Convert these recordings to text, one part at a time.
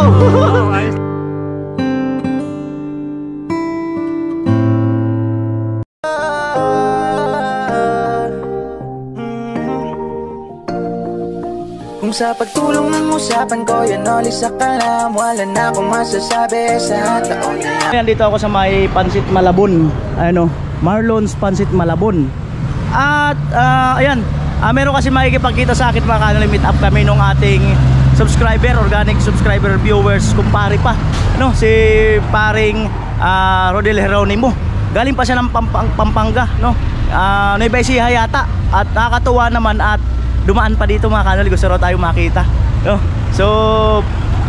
Kung sa pagtulong ng usapan ko yan oli sa kalam Wala na akong masasabi sa taon na yan Ayan, dito ako sa may Pansit Malabon. Ano, Marlon's Pansit Malabon. At ah, ayan, ah, meron kasi makikipagkita sa akin mga kanal, meet up kami nung ating subscriber, organic subscriber viewers, kumpare pa. Ano, si paring ah, Rodel Jeronimo. Galing pa siya ng Pampang- Pampanga, no? Ah, Nueva Ecija yata. At nakakatuwa naman at dumaan pa dito mga kanal, gusto raw tayo makita. No? So,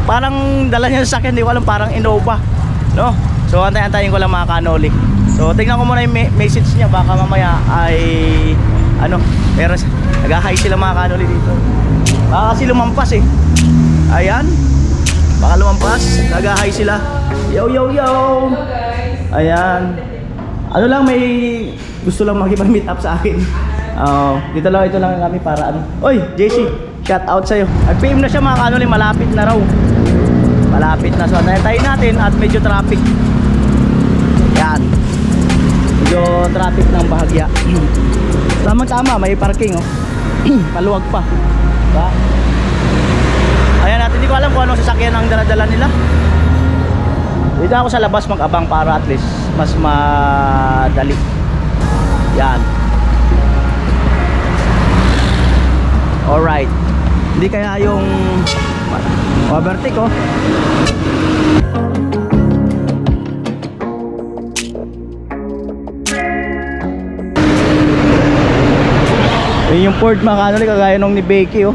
parang dala niya sa akin, di ko alam, parang Innova. No? So, antay-antayin ko lang mga kanoli. So, tingnan ko muna yung me- message niya, baka mamaya ay ano, pero nag-hi sila mga kanoli dito. Baka kasi lumampas eh. Ayan. Baka lumampas, nag-hi sila. Yo yo yo. Ayan. Ano lang may gusto lang makipag-meet up sa akin. Oo, dito lang ito lang kami para ano. Oy, JC, shout out sa iyo. Nag-PM na siya mga kanoli, malapit na raw. Malapit na. So, tayo natin at medyo traffic. Yan. Medyo traffic ng bahagya. Tamang tama, may parking oh. Maluwag pa. Diba? Ayan natin, hindi ko alam kung anong sasakyan ang daladala nila. Dito ako sa labas mag-abang para at least mas madali. Yan. Alright. Hindi kaya yung overtake oh. Yun yung Ford mga kanali kagaya nung ni Becky oh.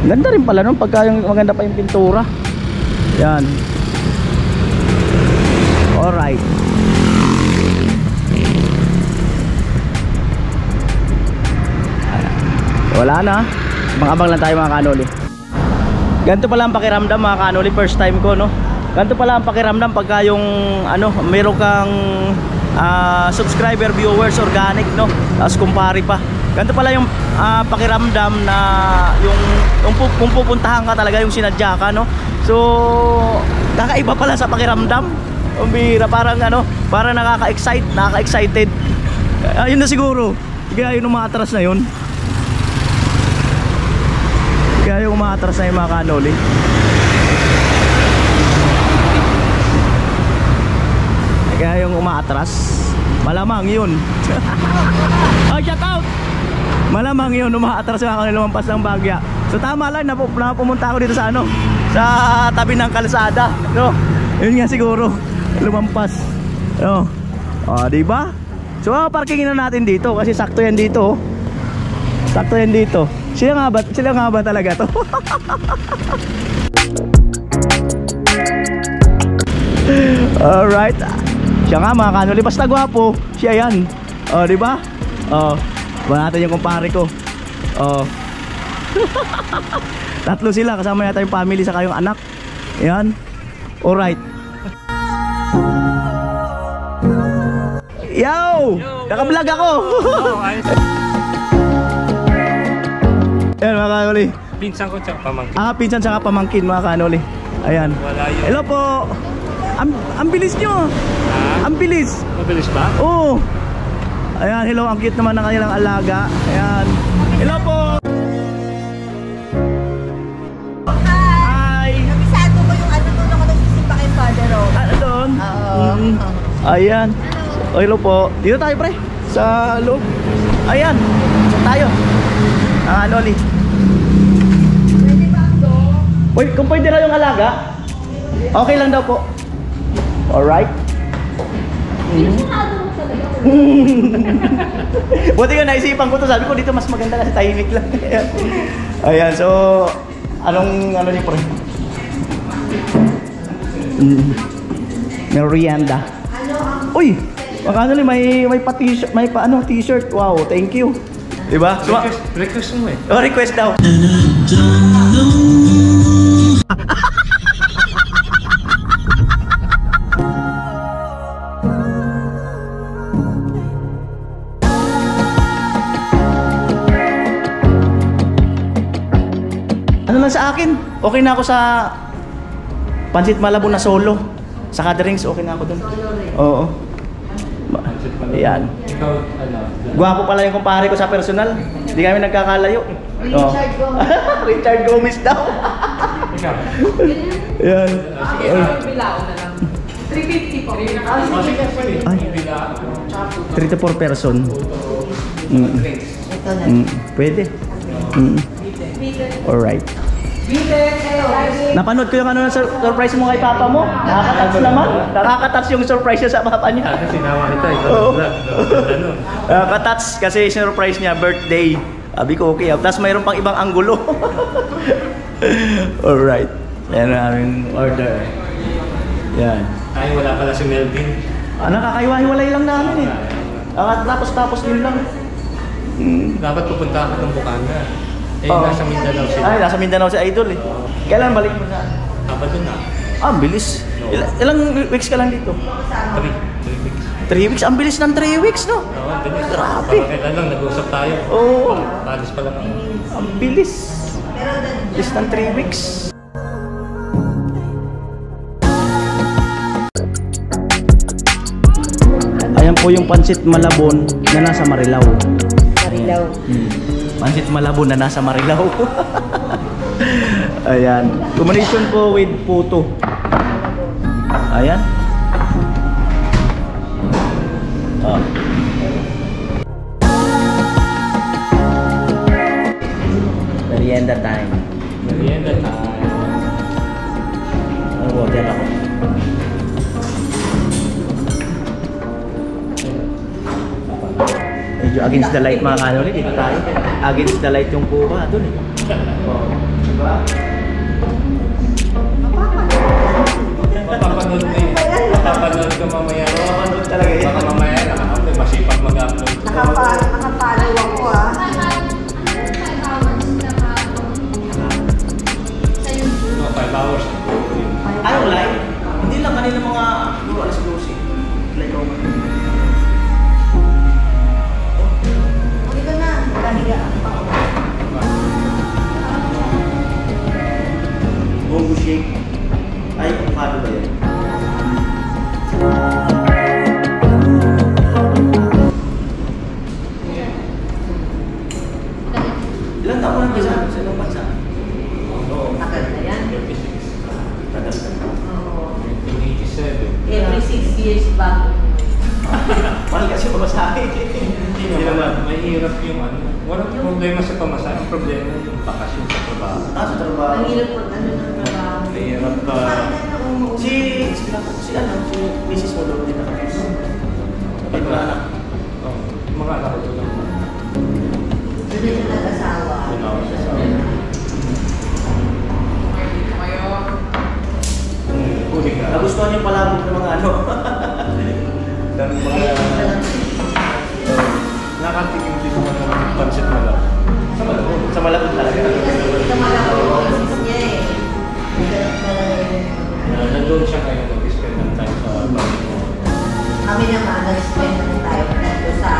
Ganda rin pala nung pagka yung maganda pa yung pintura. Yan. Alright. Wala na. Abang-abang lang tayo mga kanoli. Ganito pala ang pakiramdam mga kanoli. First time ko no. Ganito pala ang pakiramdam pagka yung ano, meron kang ah, subscriber, viewers, organic no. Tapos kumpare pa. Ganito pala yung ah, pakiramdam na yung kung, kung pupuntahan ka talaga yung sinadya ka no. So kakaiba pala sa pakiramdam. Bihira parang ano, parang nakaka-excite, nakaka-excited. Ayun na siguro. Kaya yung umaatras na yun. Kaya yung umaatras na yung mga kanoli. Kaya yung umaatras, malamang yun. Ay, shout out! Malamang yun, umaatras yung kanila lumampas ng bagya. So tama lang, napu napumunta ako dito sa ano, sa tabi ng kalsada. No? Yun nga siguro, lumampas. No? O, di ba? So, ah, parkingin na natin dito kasi sakto yan dito. oh. Sakto yan dito. Sila nga ba, sila nga ba talaga to? Alright. Siya nga mga kanuli, basta gwapo. Siya yan. Oh, di ba? Oh, ba natin yung kumpare ko. Oh. Tatlo sila kasama yata yung family sa kayong anak. Yan. Alright. Yo! Naka-vlog ako! Oo, ayos. Yan mga kanuli. Pinsan ko tsaka pamangkin. Ah, pinsan sa pamangkin mga kanoli. Ayan. Wala yun. Hello po. Ang, ang bilis nyo. Ha? Ang bilis. Mabilis ba? Oo. Ayan, hello. Ang cute naman ng kanilang alaga. Ayan. Hello po. Hi. Kabisado ko yung ano doon ako nagsisimba kay Father oh. Ano doon? Oo. Mm. Ayan. Oh, hello po. Dito tayo pre. Sa loob. Ayan. Tayo. Ah, Loli. Pwede ba ako? Uy, kung pwede na yung alaga, okay lang daw po. Alright. Mo talaga. Buti nga naisipan ko to, sabi ko dito mas maganda kasi tahimik lang. Ayan. So anong ano ni pre? Mm. Merienda. Uy, makano ni may may pa t-shirt, may pa ano t-shirt. Wow, thank you. 'Di ba? So, Request, request mo eh. oh, request daw. Okay na ako sa Pansit Malabon na solo. Saka drinks, okay na ako dun. Oo. Ayan. Ano? Gwapo pala yung kumpare ko sa personal. Hindi kami nagkakalayo. Richard Gomez. Richard Gomez daw. Ayan. Sige, Bilao na lang. 350 po. Oh, sige, pwede. Ay. Bila. 3 to 4 person. Mm. Ito na. Mm. Pwede. Mm. Alright. Napanood ko yung ano sur- surprise mo kay papa mo. Nakakatats naman. Nakakatats yung surprise niya sa papa niya. Kasi sinama kita. Ikaw Oo. vlog. Ano? Nakakatats kasi surprise niya birthday. Sabi ko okay. Tapos mayroon pang ibang anggulo. Alright. Yan ang aming order. Yan. Ay, wala pala si Melvin. Ah, nakakaiwa-hiwalay lang namin eh. Ah, tapos tapos yun lang. Mm. Dapat pupunta ako ng Bukana. Eh, Oo. nasa Mindanao sila. Ay, nasa Mindanao si Idol eh. Kailan balik mo sa... Sabado na. Ah, ang bilis. Il- ilang weeks ka lang dito? Three. Three weeks. 3 weeks? Ang bilis ng 3 weeks, no? Oo, bilis. Grabe. Parang kailan lang, nag-usap tayo. Oo. Palis pa lang. Ang bilis. Bilis ng 3 weeks. Ayan po yung pansit malabon na nasa Marilao. Marilaw. Pansit malabon na nasa Marilao. Ayan. Combination po with puto. Ayan. Medyo against the light mga kanoli, dito tayo. Against the light yung kuha doon eh. Oh. Diba? Mapapanood na yun. Mapapanood ka mamaya. Mapapanood talaga yan. Nagustuhan yung palabog ng mga ano. Dami mga... Nakatikim din naman ng pancit na lang. Sa malabog. Sa malabog talaga. Sa malaki yung misis niya eh. Uh, nandun siya ngayon nag-spend ng time sa Bangkok. Kami naman, nag-spend ng time dito sa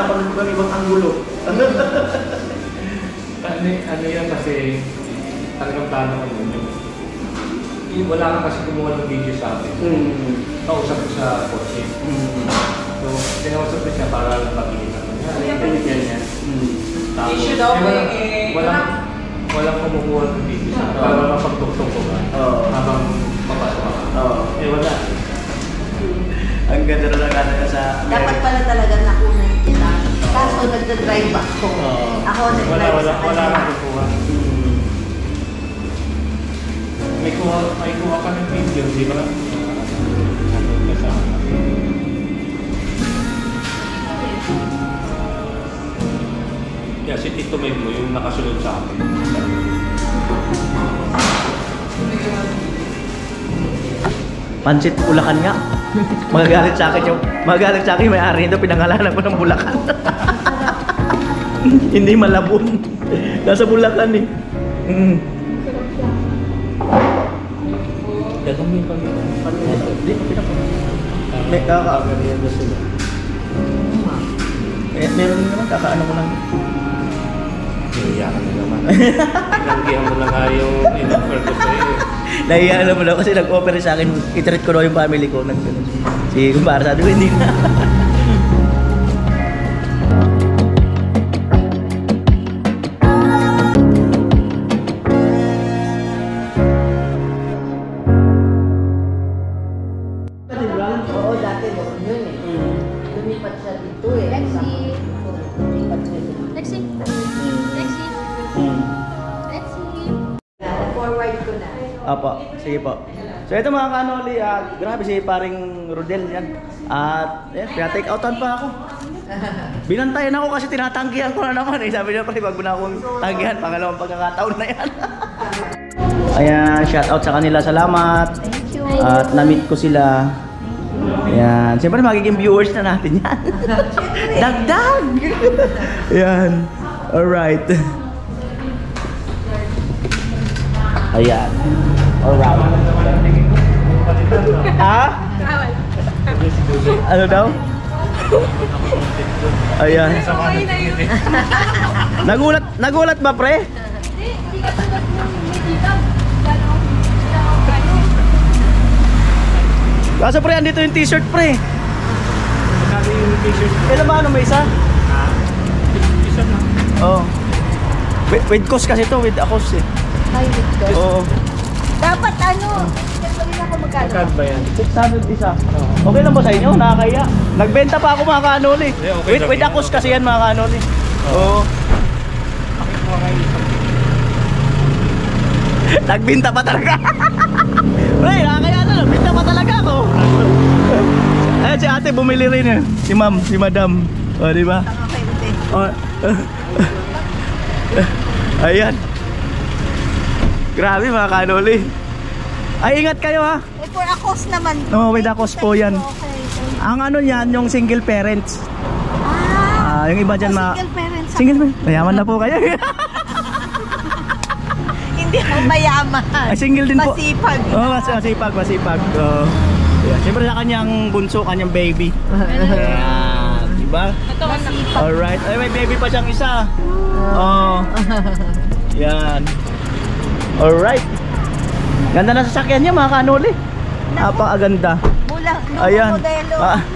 napanood ko ng ibang anggulo. Ano, ano yan kasi talagang plano ko yun. Yung- yung wala kang kasi kumuha ng video sa akin. Hmm. Kausap ko sa kotse. Hmm. So, tinausap ko siya para lang pag-iinan ko niya. Ganyan niya. Hmm. Tapos, Issue daw eh, ba walang, eh, walang, walang kumukuha ng video sa akin Oo. para mapagtuktong ko ba Oo. habang ako. Oo. Ako Wala, nag-drive wala, sa wala kanya. kang kukuha. Hmm. May kuha, may kuha ka ng video, di ba? Nandun ka sa si Tito Med mo, yung nakasunod sa akin. Pansit Bulacan nga. Magagalit sa akin yung magagalit sa akin yung may-ari nito pinangalanan ko ng Bulacan. Hindi malabon. Nasa Bulacan eh. Mm. Gagawin pa yun. Hindi, pinapa. May kaka... Eh, meron naman kakaano ko lang. Nahiya ka na naman. Tinanggihan mo na nga yung in-offer ko sa'yo. eh. Nahiya naman ako kasi nag-offer sa akin, itreat ko daw yung family ko. Nag si kumpara sabi ko, hindi na. So ito mga kanoli, ah, grabe si paring Rodel yan. At eh, pinatake outan pa ako. Binantayan ako kasi tinatanggihan ko na naman eh. Sabi niya wag mo na akong tanggihan. Pangalawang pagkakataon na yan. Ayan, shout out sa kanila. Salamat. Thank you. At na-meet ko sila. Ayan. Siyempre magiging viewers na natin yan. Dagdag! Ayan. Alright. Ayan. Alright. Ha? Ano daw? Ayan. Nagulat, nagulat ba pre? Kaso pre, andito yung t-shirt pre. Magkano yung t-shirt? Kailan ba ano may isa? Ha? Isa na. Oo. With, with cost kasi to, with a cost eh. Ay, with God. Oo. Dapat ano, ako magkano. Magkano ba yan? 600 isa. Okay lang ba sa inyo? Nakakaya. Nagbenta pa ako mga kanoli. Hindi, okay with, lang with a yun. cost kasi yan mga kanoli. Oo. Nagbenta pa talaga. Pre, nakakaya na. Nagbenta pa talaga ako. Ayun si ate bumili rin eh. Si ma'am, si madam. O, di ba? O, Ayan. Grabe mga kanoli. Ay, ingat kayo ha. Eh, for a cost naman. Oo, with a cost po yan. Okay. Ang ano yan, yung single parents. Ah, Ah, yung iba dyan ma... single parents. Single parents. Mayaman na po kayo. Hindi ako mayaman. Ay, single din po. Masipag. Oo, oh, mas masipag, masipag. Oo. Yeah. Siyempre sa kanyang bunso, kanyang baby. Ayan. Diba? Masipag. Alright. Ay, may baby pa siyang isa. Oo. Yan. Alright. Ganda na sasakyan niya mga kanuli. Napakaganda. Mula, nung Ayan. modelo. Ah.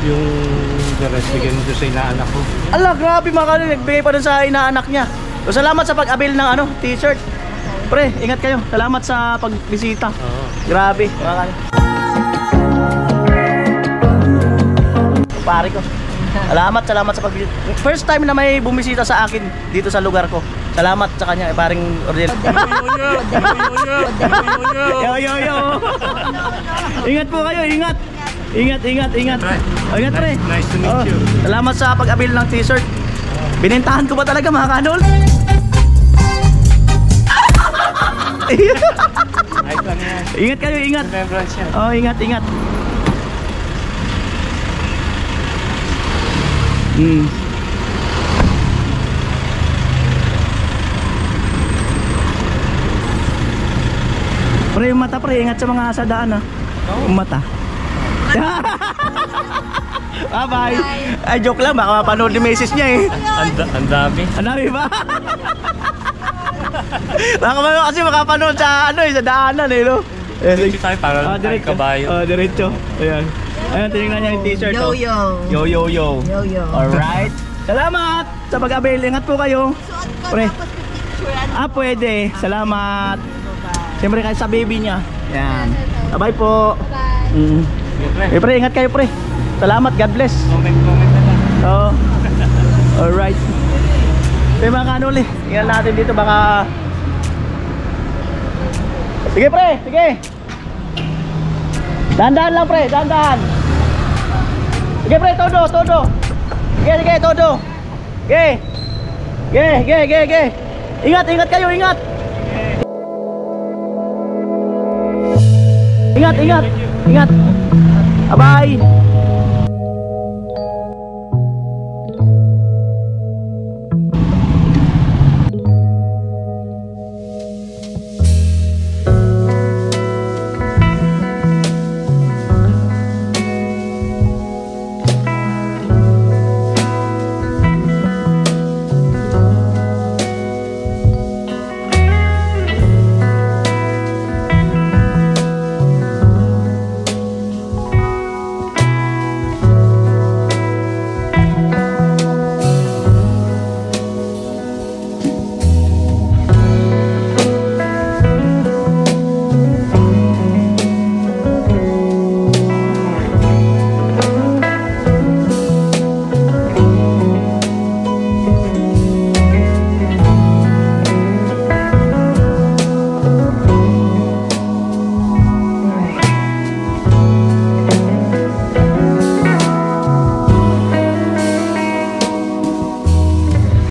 Yung the rest bigyan doon sa inaanak ko. Ala, grabe mga kanuli. Nagbigay pa dun sa inaanak niya. So, salamat sa pag-avail ng ano, t-shirt. Pre, ingat kayo. Salamat sa pagbisita. Oo. Grabe, mga kanuli. Pare ko. Salamat, salamat sa pagbisita. First time na may bumisita sa akin dito sa lugar ko. Salamat sa kanya, eh, paring Ordel. yo, yo, yo. ingat po kayo, ingat. Ingat, ingat, ingat. Oh, ingat pre. Nice to meet Oh, you. Salamat sa pag-avail ng t-shirt. Binintahan ko ba talaga mga kanol? Ingat kayo, ingat. Oh, ingat, ingat. Hmm. Pre, yung mata pre, ingat sa mga sa daan ah. Yung mata. ah, bye. Ay, joke lang, baka mapanood yung message niya eh. Ang ang dami. Ang dami ba? baka mga kasi makapanood sa ano eh, sa daanan eh, no? Eh, Diretso tayo para Ah, diretso. kabayo. Oh, diretso. Ayan. Ayan, tinignan niya yung t-shirt. oh. Yo-yo. Yo, yo, yo. Yo-yo. Alright. Salamat sa pag-avail. Ingat po kayo. Suot ko Pre. tapos picture. Ah, pwede. Salamat. Siyempre kahit sa baby niya. Yan. Bye po. Bye. Mm. Eh, pre, ingat kayo, pre. Salamat. God bless. comment, comment na lang. Oo. Alright. Yung mga kanuli, tingnan natin dito baka... Sige pre, sige. Dahan-dahan lang pre, dahan-dahan. Sige pre, todo, todo. Sige, sige, todo. Ge. Ge, ge, ge, ge. Ingat, ingat kayo, ingat. Ingat, ingat. Ingat. Bye-bye.